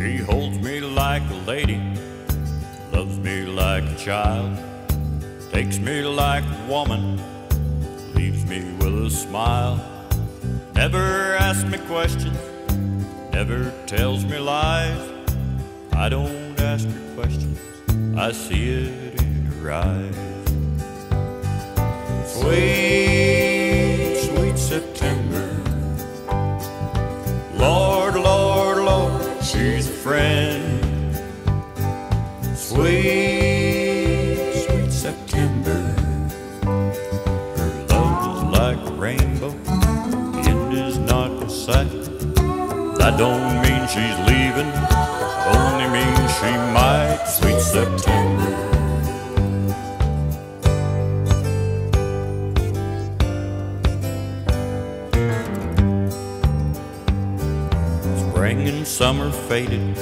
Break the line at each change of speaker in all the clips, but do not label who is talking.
holds me like a lady, loves me like a child, takes me like a woman, leaves me with a smile. Never asks me questions, never tells me lies. I don't ask her questions, I see it in her eyes. Sweet, sweet September. Lord, Sweet, sweet September. Her love is like a rainbow, the end is not in sight. That don't mean she's leaving, only means she might. Sweet September. Spring and summer faded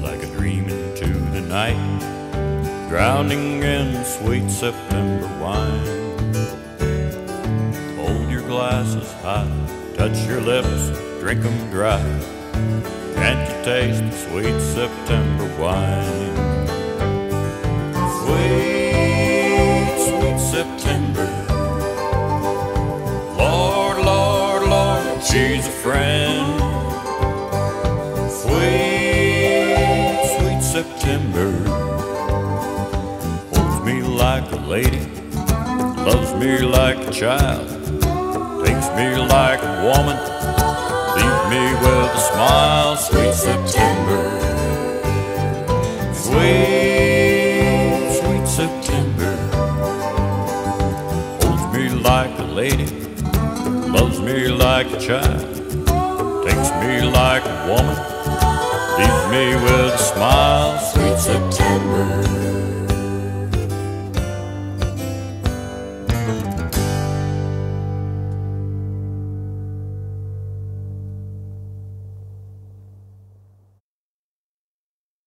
like a dream into the night, drowning in sweet September wine. Hold your glasses high, touch your lips, drink 'em dry. Can't you taste the sweet September wine? Sweet, sweet September. Lord, Lord, Lord, she's a friend. Sweet, sweet September me like a lady, loves me like a child, takes me like a woman, leaves me with a smile. Sweet September, sweet, sweet September holds me like a lady, loves me like a child, takes me like a woman leaves me with a smile, sweet September.